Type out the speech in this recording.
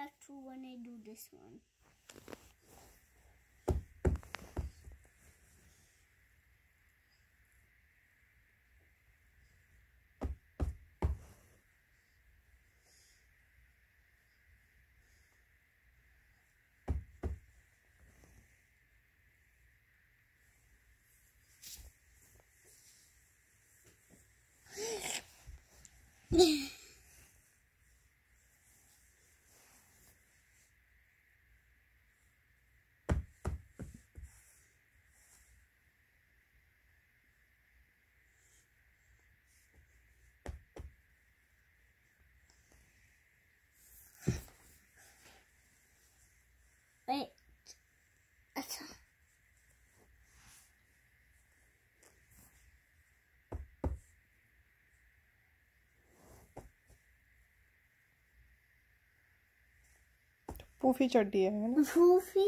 have to when I do this one. Wait. पूफी चड्डी है ना? फूफी?